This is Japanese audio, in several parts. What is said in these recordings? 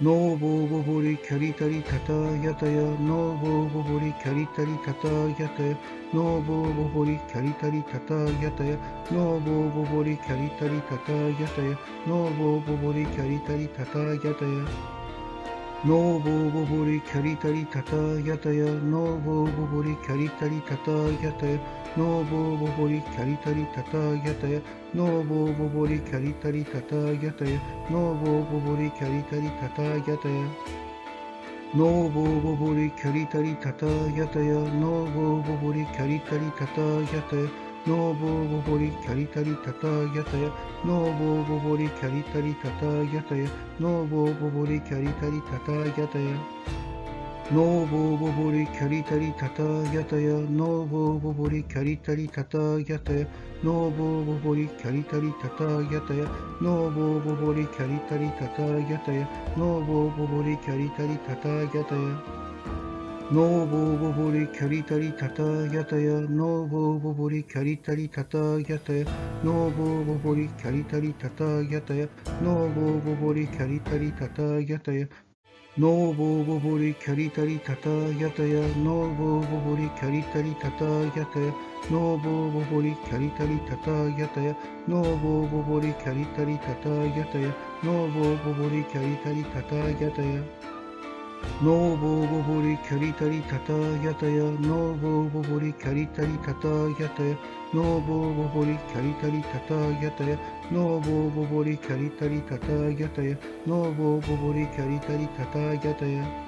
ノーボーボボリキャリタリタタヤタヤ。ノーボーボボリキャリタリタタヤタヤ。ノーボーボボリキャリタリタタヤタヤ。ノーボーボボリキャリタリタタヤタヤ。ノーボーボボリキャリタリタタヤタヤ。ノーボーボボリキャリタリタタヤタヤ。ノーボーボボリキャリタリタタヤタヤ。ノーボーボボリキャリタリタタヤタヤ。ノーボーボボリキャリタリタタヤタヤ。ノーボーボボリキャリタリタタヤタヤ。ノーボーボボリキャリタリタタヤタヤ。ノーボーボボリキャリタリタタヤタヤ。ノーボーボボリキャリタリタタヤタヤ。ノーボーボボリキャリタリタタヤタヤ。ノーボーボボリキャリタリタタヤタヤ。ノーボーボボリキャリタリタタヤタヤ。ノーボーボボリキャリタリタタヤタヤ。ノーボーボボリキャリタリタタヤタヤ。ノーボーボボリキャリタリタタヤタヤ。ノーボーボボリキャリタリタタヤタヤ。ノーボーボボリキャリタリタタヤタヤ。ノーボーボボリキャリタリタタヤタヤ。ノーボーボボリキャリタリタタヤタヤ。ノーボーボボリキャリタリタタヤタヤ。ノーボーボボリキャリタリタタヤタヤ。ノーボーボボリキャリタリタタヤタヤ。ノーボーボボリキャリタリタタヤタヤ。ノーボーボボリキャリタリタタヤタヤ。ノーボーボボリキャリタリタタヤタヤ。ノーボーボボリキャリタリタタヤタヤ。ノーボーボボリキャリタリタタヤタヤ。ノーボーボボリキャリタリタタヤタヤ。ノーボーボボリキャリタリタタヤタヤ。ノーボーボボリキャリタリタタヤタヤ。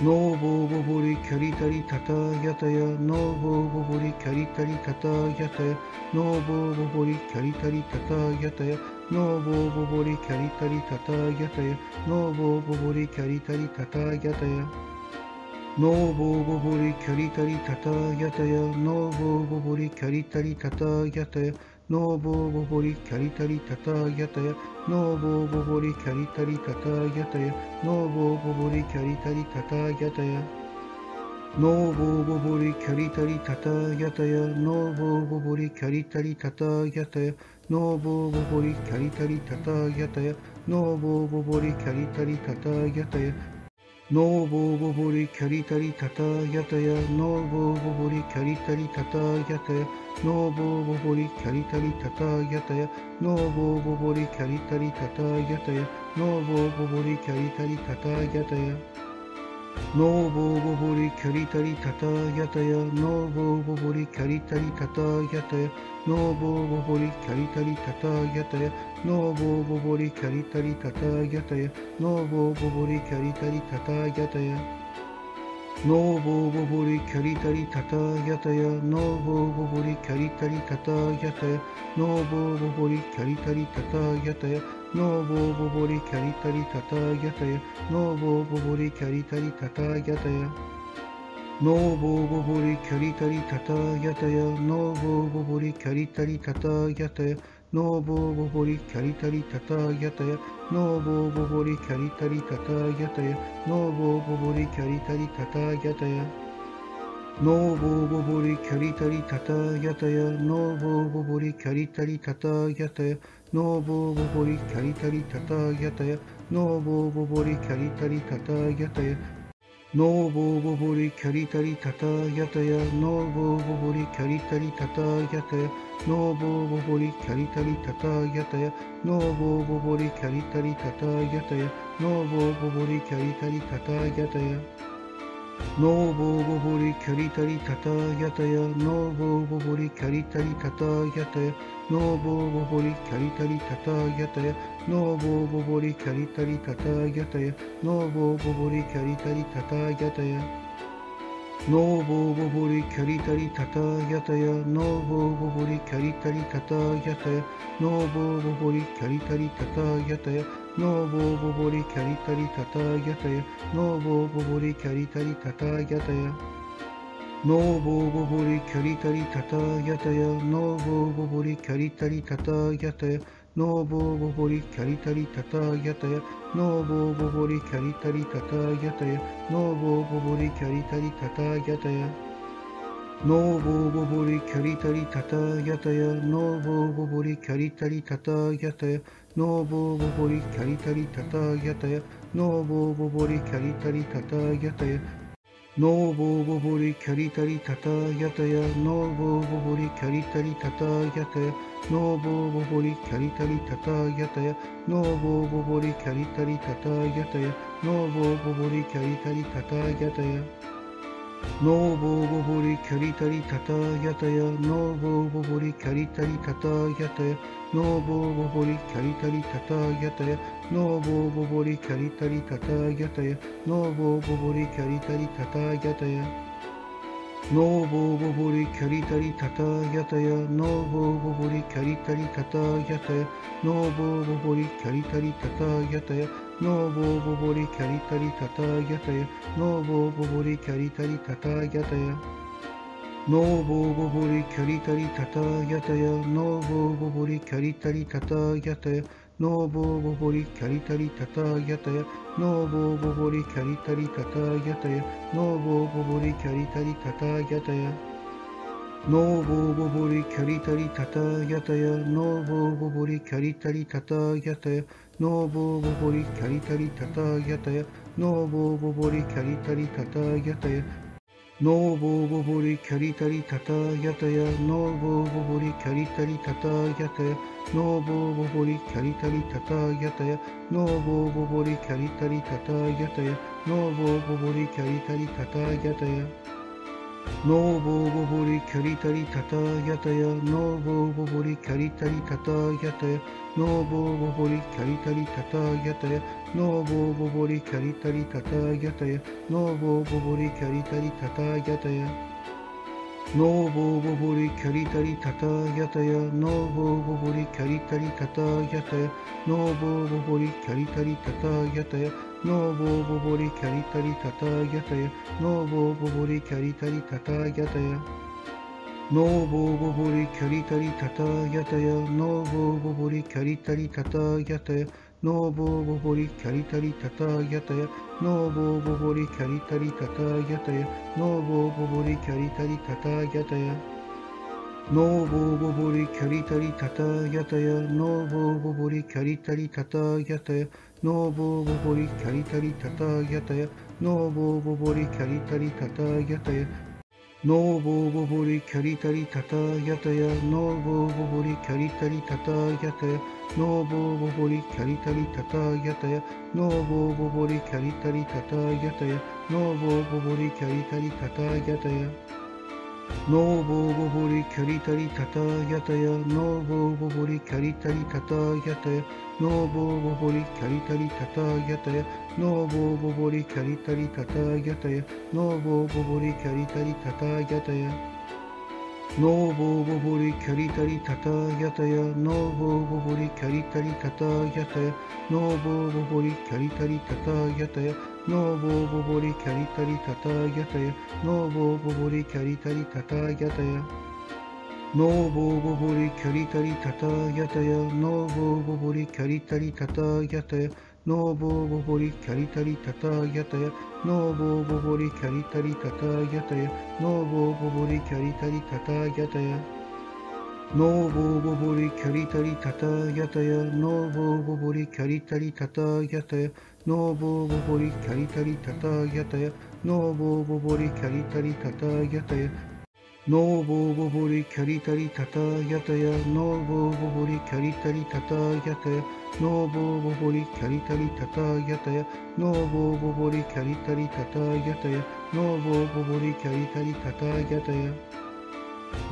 ノーボーボボリキャリタリタタヤタヤノーボーボボリキャリタリタタヤタヤノーボーボボリキャリタリタタヤタヤノーボーボボリキャリタリタタヤタヤノーボーボボリキャリタリタタヤタヤノーボーボボリキャリタリタタヤタヤノーボーボボリキャリタリタタヤタヤノーボーボボリキャリタリタタヤタヤ。ノーボーボボリキャリタリタタヤタヤ。ノーボーボボリキャリタリタタヤタヤ。ノーボーボボリキャリタリタタヤタヤ。ノーボーボボリキャリタリタタヤタヤ。ノーボーボボリキャリタリタタヤタヤ。ノーボーボボリキャリタリタタヤタヤ。ノーボーボボリキャリタリタタヤタヤ。ノーボーボボリキャリタリタタヤタヤ。ノーボーボボリキャリタリタタヤタヤ。ノーボーボボリキャリタリタタヤタヤ。ノーボーボボリキャリタリタタヤタヤ。ノーボーボボリキャリタリタタヤタヤノーボーボボリキャリタリタタヤタヤノーボーボボリキャリタリタタヤタヤノーボーボボリキャリタリタタヤタヤノーボーボボリキャリタリタタヤタヤノーボーボボリキャリタリタタヤタヤノーボーボボリキャリタリタタヤタヤノーボーボボリキャリタリタタヤタヤノーボーボボリキャリタリタタヤタヤ。ノーボーボボリキャリタリタタヤタヤ。ノーボーボボリキャリタリタタヤタヤ。ノーボーボボリキャリタリタタヤタヤ。ノーボーボボリキャリタリタタヤタヤ。ノーボーボボリキャリタリタタヤタヤ。ノーボーボボリキャリタリタタヤタヤ。ノーボーボボリキャリタリタタヤタヤノーボーボボリキャリタリタタヤタヤノーボーボボリキャリタリタタヤタヤノーボーボボリキャリタリタタヤタヤノーボーボボリキャリタリタタヤタヤノーボーボボリキャリタリタタヤタヤノーボーボボリキャリタリタタヤタヤノーボーボボリキャリタリタタヤタヤノーボーボボリキャリタリタタヤタヤノーボーボボリキャリタリタタヤタヤ。ノーボーボボリキャリタリタタヤタヤ。ノーボーボボリキャリタリタタヤタヤ。ノーボーボボリキャリタリタタヤタヤ。ノーボーボボリキャリタリタタヤタヤ。ノーボーボボリキャリタリタタヤタヤ。ノーボーボボリキャリタリタタヤタヤ。ノーボーボボリキャリタリタタヤタヤ。ノーボーボボリキャリタリタタヤタヤ。ノーボーボボリキャリタリタタヤタヤ。ノーボーボボリキャリタリタタヤタヤ。ノーボーボボリキャリタリタタヤタヤ。ノーボーボボリキャリタリタタヤタヤ。ノーボーボボリキャリタリタタヤタヤ。ノーボーボボリキャリタリタタヤタヤ。ノーボーボボリキャリタリタタヤタヤノーボーボボリキャリタリタタヤタヤノーボーボボリキャリタリタタヤタヤノーボーボボリキャリタリタタヤタヤノーボーボボリキャリタリタタヤタヤノーボーボボリキャリタリタタヤタヤノーボーボボリキャリタリタタヤタヤノーボーボボリキャリタリタタヤタヤノーボーボボリキャリタリタタヤタヤノーボーボボリキャリタリタタヤタヤ。ノーボーボボリキャリタリタタヤタヤ。ノーボーボボリキャリタリタタヤタヤ。ノーボーボボリキャリタリタタヤタヤ。ノーボーボボリキャリタリタタヤタヤ。ノーボーボボリキャリタリタタヤタヤ。ノーボーボボリキャリタリタタヤタヤ。ノーボーボボリキャリタリタタヤタヤ。ノーボーボボリキャリタリタタヤタヤノーボーボボリキャリタリタタヤタヤノーボーボボリキャリタリタタヤタヤノーボーボボリキャリタリタタヤタヤノーボーボボリキャリタリタタヤタヤノーボーボボリキャリタリタタヤタヤノーボーボボリキャリタリタタヤタヤノーボーボボリキャリタリタタヤタヤノーボーボボリキャリタリタタヤタヤノーボーボボリキャリタリタタヤタヤノーボーボボリキャリタリタタヤタヤノーボーボボリキャリタリタタヤタヤノーボーボボリキャリタリタタヤタヤノーボーボボリキャリタリタタヤタヤノーボーボボリキャリタリタタヤタヤノーボーボボリキャリタリタタヤタヤ。ノーボーボボリキャリタリタタギャタヤ。ノーボーボボリキャリタリタタギャタヤ。ノーボーボボリキャリタリタタギャタヤ。ノーボーボボリキャリタリタタヤタヤ。ノーボーボボリキャリタリタタギャタヤ。ノーボーボボリキャリタリタタヤタヤ。ノーボーボボリキャリタリタタヤタヤ。ノーボーボボリキャリタリタタヤタヤ。ノーボーボボリキャリタリタタヤタヤ。ノーボーボボリキャリタリタタヤタヤ。ノーボーボボリキャリタリタタヤタヤ。ノーボーボボリキャリタリタタヤタヤ。ノーボーボボリキャリタリタタヤタヤ。ノーボーボボリキャリタリタタヤタヤ。ノーボーボボリキャリタリタタヤタヤ。ノーボーボボリキャリタリタタヤタヤ。ノーボーボボリキャリタリタタヤタヤ。ノーボーボボリキャリタリタタヤタヤ。ノーボーボボリキャリタリタタヤタヤ。ノーボーボボリキャリタリタタヤタヤ。ノーボーボボリキャリタリタタヤタヤ。ノーボーボボリキャリタリタタヤタヤ。ノーボーボボリキャリタリタタヤタヤ。ノーボーボボリキャリタリタタヤタヤ。ノーボーボボリキャリタリタタヤタヤ。ノーボーボボリキャリタリタタヤタヤ。ノーボーボボリキャリタリタタヤタヤ。ノーボーボボリキャリタリタタヤタヤ。ノーボーボボリキャリタリタタヤタヤ。ノーボーボボリキャリタリタタヤタヤ。ノーボーボボリキャリタリタタヤタヤ。ノーボーボボリキャリタリタタヤタヤ。ノーボーボボリキャリタリタタヤタヤ。ノーボーボボリキャリタリタタヤタヤ。ノーボーボボリキャリタリタタヤタヤ。ノーボーボボリキャリタリタタヤタヤ。ノーボーボボリキャリタリタタヤタヤ。ノーボーボボリキャリタリタタヤタヤ。ノーボーボボリキャリタリタタヤタヤ。ノーボーボボリキャリタリタタヤタヤ。ノーボーボボリキャリタリタタヤタヤ。ノーボーボボリキャリタリタタヤタヤ。ノーボーボボリキャリタリタタヤタヤ。ノーボーボボリキャリタリタタヤタヤ。ノーボーボボリキャリタリタタヤタヤ。ノーボーボボリキャリタリタタヤタヤ。ノーボーボボリキャリタリタタヤタヤ。ノーボーボボリキャリタリタタヤタヤ。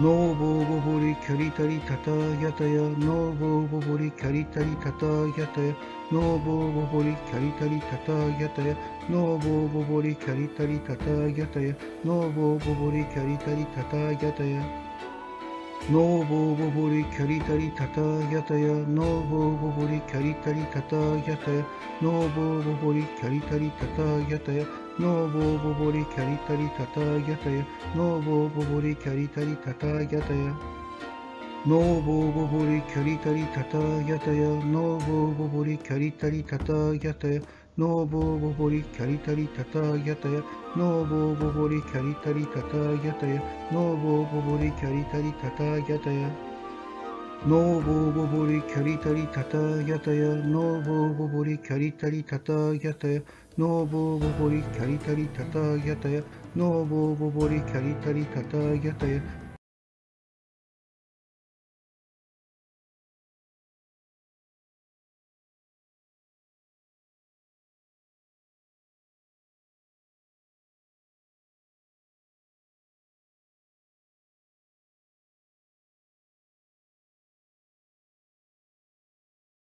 ノーボーボボリキャリタリタタヤタヤ。ノーボーボボリキャリタリタタヤタヤ。ノーボーボボリキャリタリタタヤタヤ。ノーボーボボリキャリタリタタヤタヤ。ノーボーボボリキャリタリタタヤタヤ。ノーボーボボリキャリタリタタヤタヤ。ノーボーボボリキャリタリタタヤタヤ。ノーボーボボリキャリタリタタヤタヤ。ノーボーボボリキャリタリタタヤタヤノーボーボボリキャリタリタタヤタヤノーボーボボリキャリタリタタヤタヤノーボーボボリキャリタリタタヤタヤノーボーボボリキャリタリタタヤタヤノーボーボボリキャリタリタタヤタヤノーボーボボリキャリタリタタヤタヤノーボーボボリキャリタリタタヤタヤノーボーボボリキャリタリタタヤタヤノーボーボボリキャリタリタタヤタヤノーボーボボリキャリタリタタヤタヤ